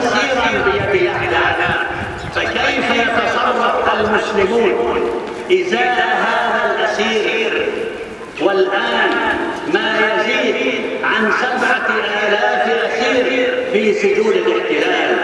أسيرا بيد الأعداء فكيف يتصرف المسلمون إزاء هذا الأسير والآن ما يزيد عن سبعة آلاف أسير في سجون الاحتلال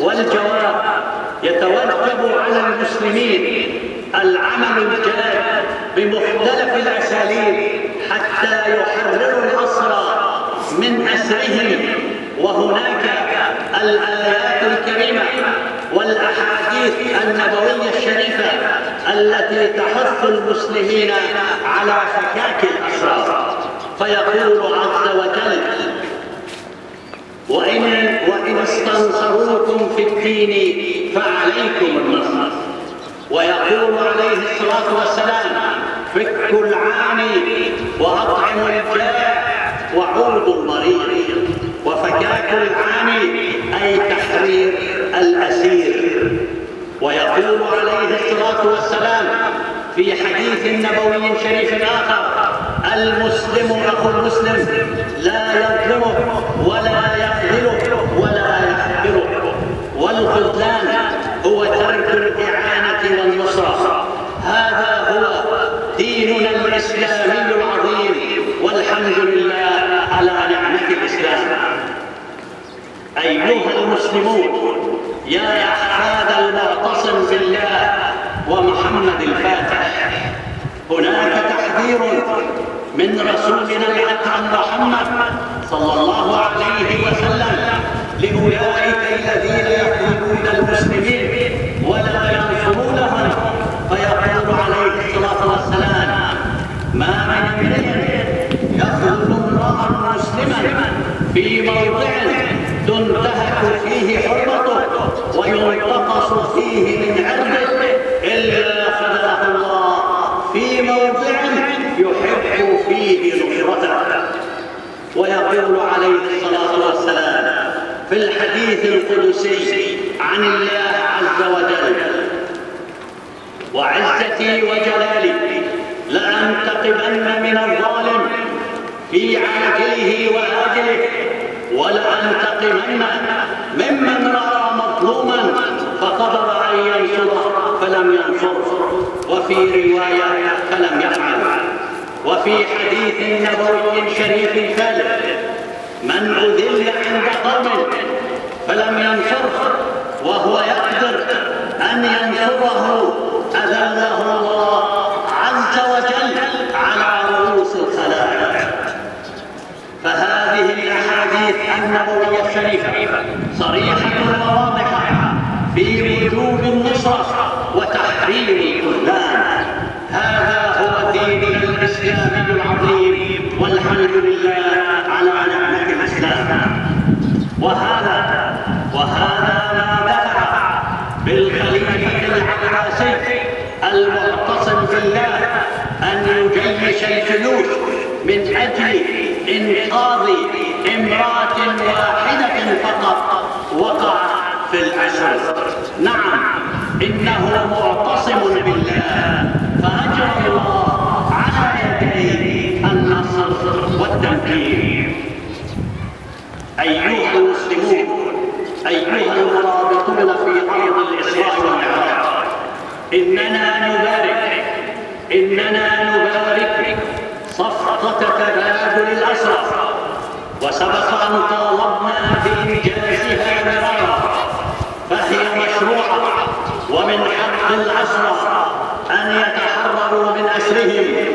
والجواب يتوجب على المسلمين العمل الجاد بمختلف الأساليب حتى يحرروا الأسرى من أسرهم. وهناك الآيات الكريمة والأحاديث النبوية الشريفة التي تحث المسلمين على فكاك الأسرار. فيقول عز وجل وإن, وإن استنصروكم في الدين فعليكم النصر. ويقول عليه الصلاة والسلام فكوا العاني وأطعموا الجائع وعودوا المريض وفكاك العاني أي تحرير الأسير. ويقول عليه الصلاة والسلام في حديث نبوي شريف آخر. المسلم أخو المسلم لا يظلمه ولا يخذله ولا يحقره والخذلان هو ترك الإعانة والنصرة هذا هو ديننا الإسلامي العظيم والحمد لله على نعمة الإسلام أيها المسلمون. يا أحفاد المعتصم بالله ومحمد الفاتح. هناك تحذير من رسولنا الأكرم محمد صلى الله عليه وسلم لأولئك الذين يقتلون المسلمين ولا ينصرونهم. فيقول عليه الصلاة والسلام ما من امرئ يقتل امرأ مسلما في موضع تنتهك فيه حرمته وينتقص فيه من عرضه إلا خلقه الله في موضع يحب فيه نصرته. ويقول عليه الصلاة والسلام في الحديث القدسي عن الله عز وجل وعزتي وجلالي لأنتقمن من الظالم في عاجله وآجله ولأنتقمن ممن رأى مظلوما فقدر أن ينصره فلم ينصره. وفي رواية فلم يفعل. وفي حديث نبوي شريف ثالث من أذل عند قوم فلم ينصره وهو يقدر أن ينصره أذله الله عز وجل على رؤوس الخلائق فهذه الأحاديث النبوية الشريفة صريحة وواضحة في وجوب وتحرير الخذلان هذا هو ديننا الإسلامي العظيم والحمد لله على نعمة الإسلام. وهذا وهذا ما دفع بالخليفة العباسي المعتصم بالله أن يجيش الجيوش من أجل إنقاذ امرأة واحدة فقط وقعت في الأسر نعم إنه معتصم بالله فأجر الله على يديه النصر والتمكين أيها المسلمون أيها المرابطون في أرض الإسراء والمعراج إننا نبارك إننا نبارك صفقة تبادل الأسرى وسبق أن طالبنا بإنجازها مرارا فهي مشروعة. ومن حق الأسرى أن يتحرروا من أسرهم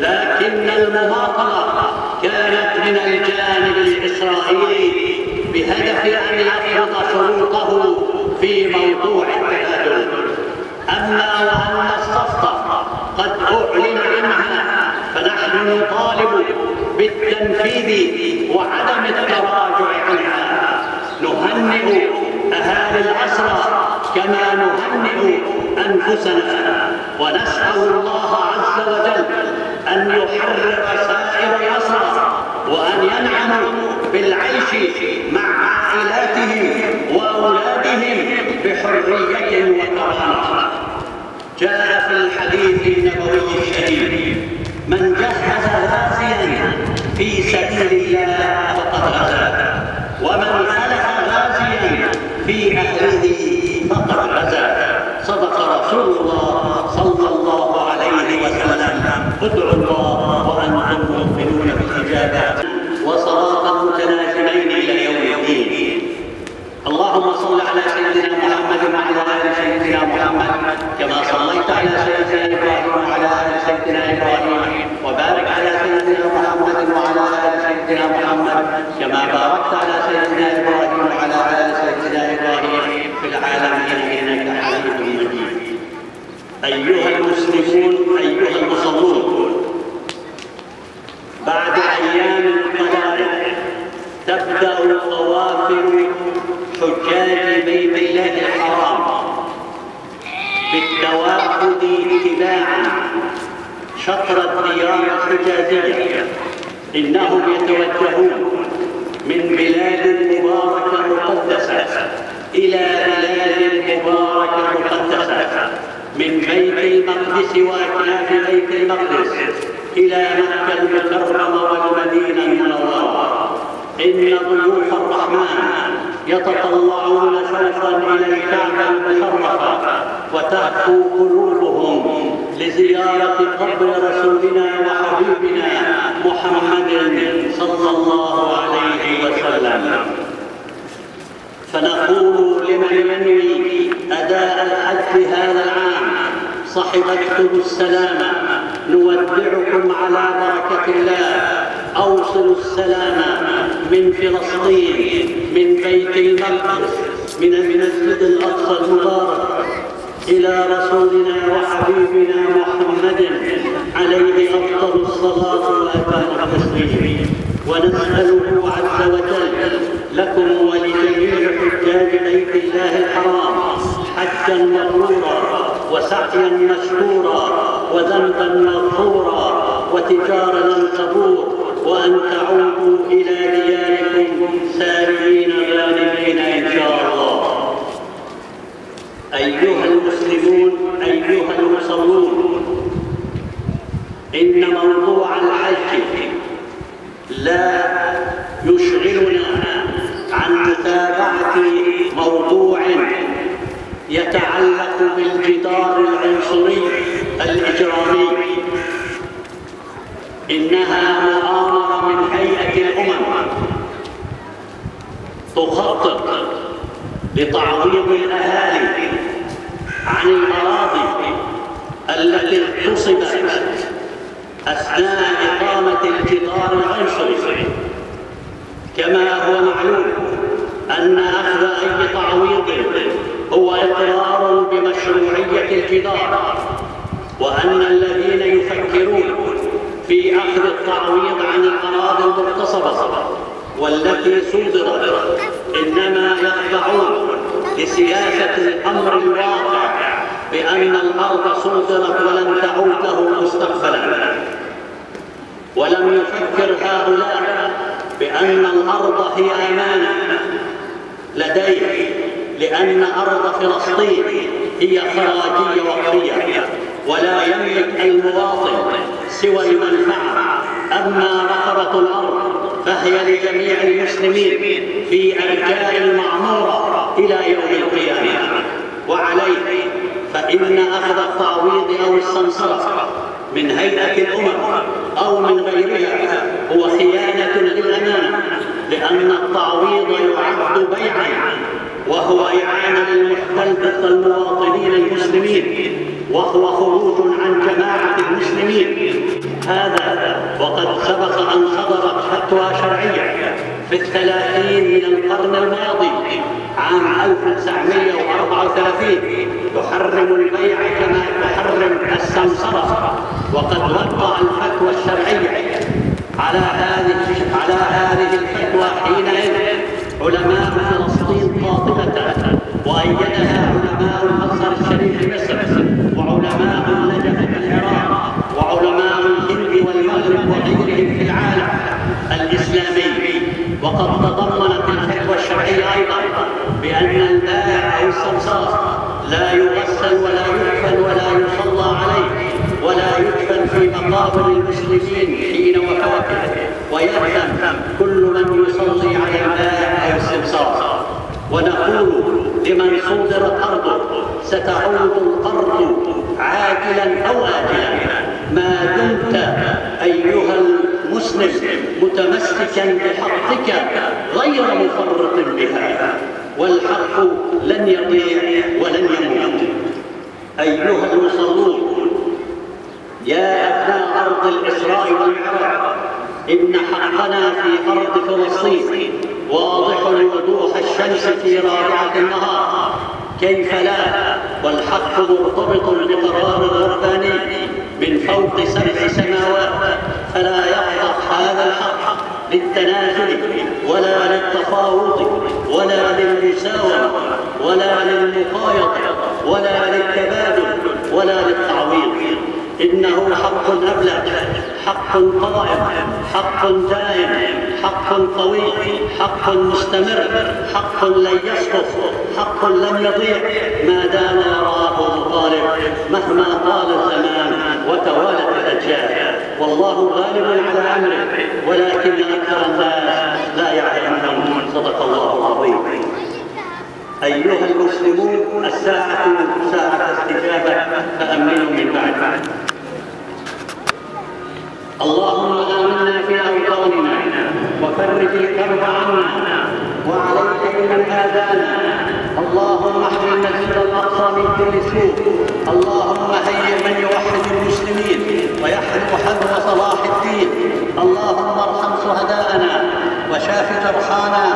لكن المماطلة كانت من الجانب الإسرائيلي بهدف أن يفرض شروطه في موضوع التبادل. أما وأن الصفقة قد أعلن عنها فنحن نطالب بالتنفيذ وعدم التراجع عنها. نهنئ أهالي الأسرى كما نهنئ أنفسنا ونسأل الله عز وجل أن يحرر سائر الأسرى وأن ينعموا بالعيش مع عائلاتهم وأولادهم بحرية وكرامة. جاء في الحديث النبوي الشريف من جهز غازيا في سبيل الله فقد غزا ومن خلع غازيا في أهله فقد صدق رسول الله صلى الله عليه وسلم. ادعوا الله وأنتم مؤمنون بالإجابة. وصراطا متلازمين إلى يوم الدين. اللهم صل على سيدنا محمد وعلى آل سيدنا محمد كما صليت على سيدنا إبراهيم وعلى آل سيدنا إبراهيم. وبارك على سيدنا محمد وعلى آل سيدنا محمد كما باركت على سيدنا إبراهيم وعلى ال سيدنا إبراهيم في العالمين انك حميد مجيد أيها المسلمون أيها المصلون بعد أيام قلائل تبدأ قوافل حجاج بيت الله الحرام بالتوافد تباعا شطر الديار الحجازية. إنهم يتوجهون من بلاد مباركة مقدسة إلى بلاد مباركة من بيت المقدس وأكناف بيت المقدس إلى مكة المكرمة والمدينة المنورة. إن ضيوف الرحمن يتطلعون شوقا إلى الكعبة المشرفة وتهفو قلوبهم لزيارة قبر رسولنا وحبيبنا محمد صلى الله عليه وسلم. فنقول لمن ينوي أداء الحج هذا العام صحبتكم السلامة نودعكم على بركة الله. أوصلوا السلام من فلسطين من بيت المقدس من المسجد الأقصى المبارك إلى رسولنا وحبيبنا محمد عليه أفضل الصلاة وأتم التسليم ونسأله عز وجل لكم ولجميع حجاج بيت الله الحرام حجا مبرورا وسعيا مشكورا وذنبا مغفورا وتجارا لن تبور وأن تعودوا إلى دياركم سالمين غانمين إن شاء الله. أيها المسلمون أيها المصلون إن موضوع الحج لا يشغلنا عن متابعة موضوع يتعلق العنصري الإجرامي. إنها مؤامرة من هيئة الأمم. تخطط لتعويض الأهالي عن الأراضي التي اغتصبت أثناء إقامة الجدار العنصري. كما هو معلوم أن أخذ أي تعويض إقرار بمشروعية الجدار وأن الذين يفكرون في أخذ التعويض عن الأراضي المغتصبة والتي صدرت إنما يخضعون لسياسة الأمر الواقع بأن الأرض صدرت ولن تعود له مستقبلا. ولم يفكر هؤلاء بأن الأرض هي أمانة لديه لأن أرض فلسطين هي خراجية وقفية ولا يملك المواطن سوى المنفعة أما رقبة الأرض فهي لجميع المسلمين في أرجاء المعمورة إلى يوم القيامة. وعليه فإن أخذ التعويض أو السمسرة من هيئة الأمم أو من غيرها هو خيانة للأمانة لأن التعويض يعد بيعا وهو إعانة للمحتل ضد المواطنين المسلمين وهو خروج عن جماعة المسلمين. هذا وقد سبق أن صدرت فتوى شرعية في الثلاثين من القرن الماضي عام 1934 تحرم البيع كما تحرم السمسرة. وقد وقع الفتوى الشرعية على هذه على هذه الفتوى حينئذ. علماء أيضا بأن البائع أو السمسار لا يغسل ولا يكفن ولا يصلى عليه ولا يدفن في مقابر المسلمين حين وفاته. ويأثم كل من يصلي على البائع أو السمسار ونقول لمن صودرت أرضه ستعود الأرض عاجلا أو آجلا. ما دمت أيها المسلم متمسكا بحقك غير مفرط بها. والحق لن يضيع ولن يموت. أيها المصلون يا أبناء أرض الإسراء والمعراج إن حقنا في أرض فلسطين واضح وضوح الشمس في رابعة النهار. كيف لا؟ والحق مرتبط بقرار الرباني. من فوق سبع سماوات فلا يقطع هذا الحق للتنازل ولا للتفاوض ولا للمساومة ولا للمقايضة ولا للتبادل ولا للتعويض. إنه حق أبلغ حق قائم. حق دائم حق قوي حق مستمر حق لن يسقط حق لن يضيع. ما دام يراه المطالب مهما طال الزمان وتوالت الأجيال. والله غالب على أمره ولكن أكثر الناس لا يعلمون صدق الله العظيم. أيها المسلمون الساعة ساعة استجابة فأمنوا من بعد. اللهم آمنا أوطاننا وفرج الكرب عنا وعليك بمن آذانا. اللهم احمي المسجد الأقصى من كل سوء. اللهم هيئ من يوحد المسلمين ويحرم حذو صلاح الدين. اللهم ارحم شهداءنا وشاف جرحانا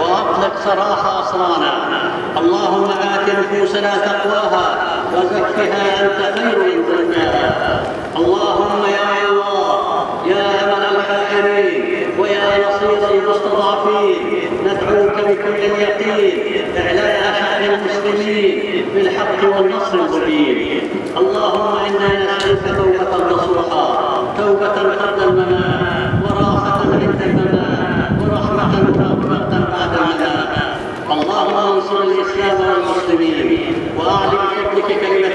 وأطلق سراح أسرانا. اللهم آت نفوسنا تقواها وزكها أنت خير من زكاها. اللهم يا الحائرين ويا نصير المستضعفين. ندعوك بكل اليقين. إعلاء شأن المسلمين بالحق والنصر المبين. اللهم إنا نسألك توبة نصوحا. توبة قبل الممات. وراحة عند الممات. ورحمة رغبة بعد الممات. اللهم انصر الإسلام والمسلمين. وأعلم بفضلك كلمة